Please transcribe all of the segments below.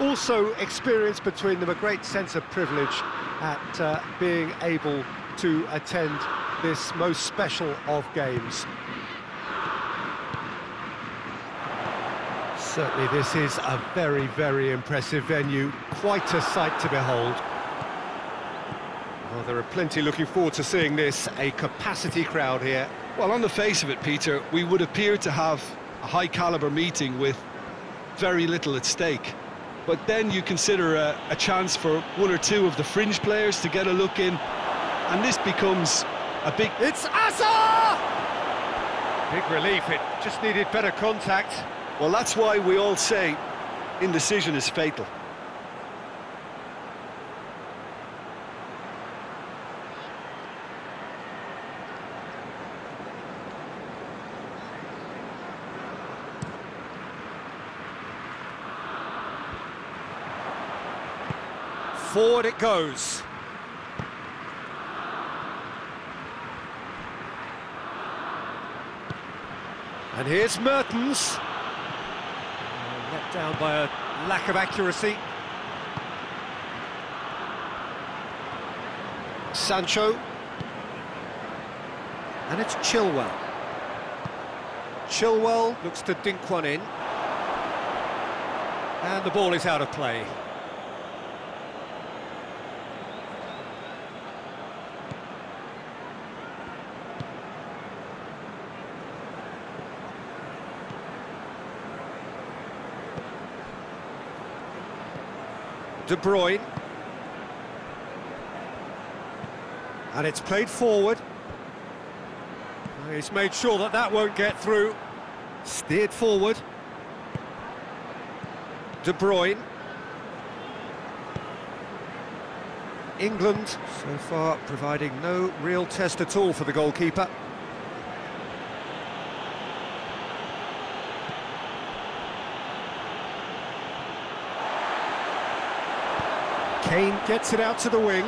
also experience between them a great sense of privilege at uh, being able to attend this most special of games. Certainly this is a very, very impressive venue, quite a sight to behold. Well, there are plenty looking forward to seeing this, a capacity crowd here. Well, on the face of it, Peter, we would appear to have a high-caliber meeting with very little at stake. But then you consider a, a, chance for one or two of the fringe players to get a look in, and this becomes a big... It's Asa! Big relief, it just needed better contact. Well, that's why we all say indecision is fatal. Forward it goes. And here's Mertens. Uh, let down by a lack of accuracy. Sancho. And it's Chilwell. Chilwell looks to dink one in. And the ball is out of play. De Bruyne. And it's played forward. He's made sure that that won't get through. Steered forward. De Bruyne. England, so far, providing no real test at all for the goalkeeper. Kane gets it out to the wing.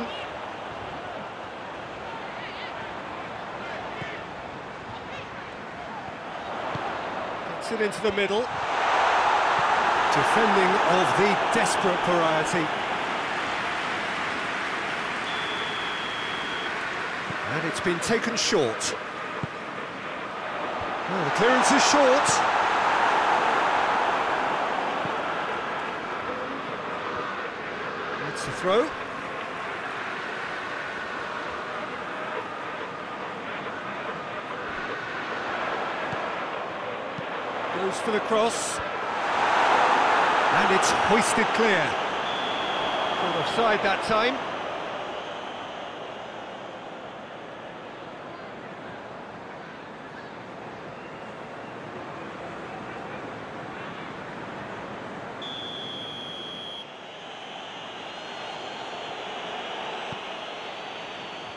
Gets it into the middle. Defending of the desperate variety. And it's been taken short. The clearance is short. Throw. Goes for the cross. And it's hoisted clear. Offside that time.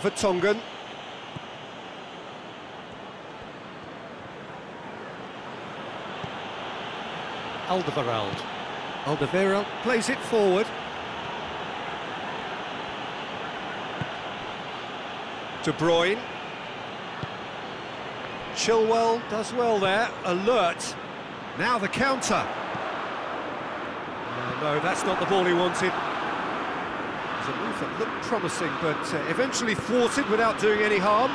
Vertonghen. Alderweireld. Alderweireld plays it forward. De Bruyne. Chilwell does well there, alert. Now the counter. Oh, no, that's not the ball he wanted a move that looked promising, but uh, eventually thwarted without doing any harm.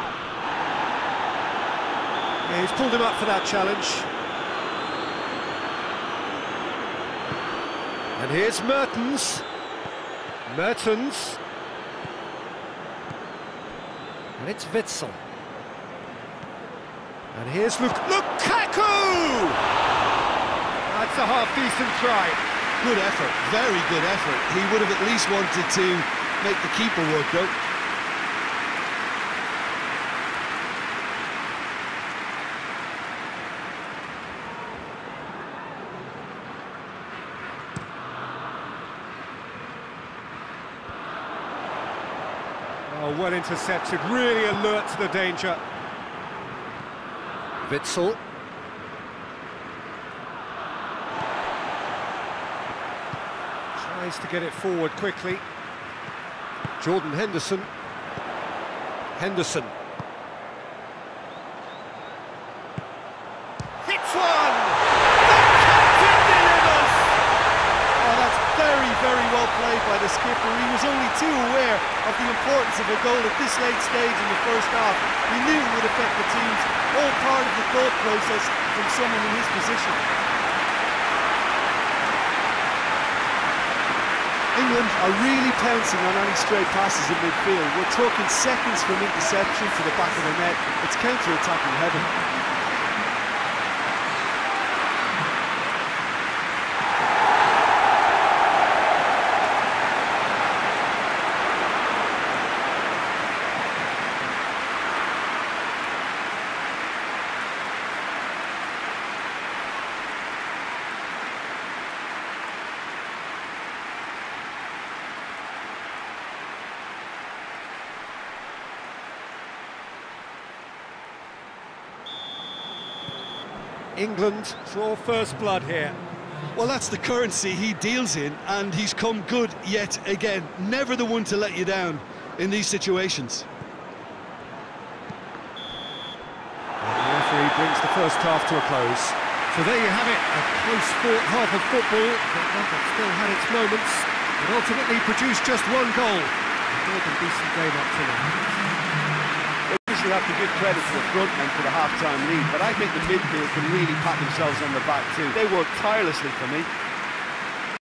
Yeah, he's pulled him up for that challenge. And here's Mertens. Mertens. And it's Witsel. And here's Lukaku! That's a half-decent try. Good effort, very good effort. He would have at least wanted to make the keeper work out. Oh, well intercepted, really alert to the danger. Witsel. Tries to get it forward quickly. Jordan Henderson. Henderson. Hits one! The captain delivers! Oh, that's very, very well played by the skipper. He was only too aware of the importance of a goal at this late stage in the first half. He knew it would affect the teams, all part of the thought process from someone in his position. England are really pouncing on any stray passes in midfield. We're talking seconds from interception to the back of the net. It's counter-attacking heaven. England draw first blood here. Well, that's the currency he deals in, and he's come good yet again. Never the one to let you down in these situations. And the referee brings the first half to a close. So there you have it, a close fought half of football, but one that still had its moments, but ultimately produced just one goal. A more than decent game up to now. Usually have to give credit to the front men for the half-time lead, but I think the midfield can really pat themselves on the back too. They worked tirelessly for me,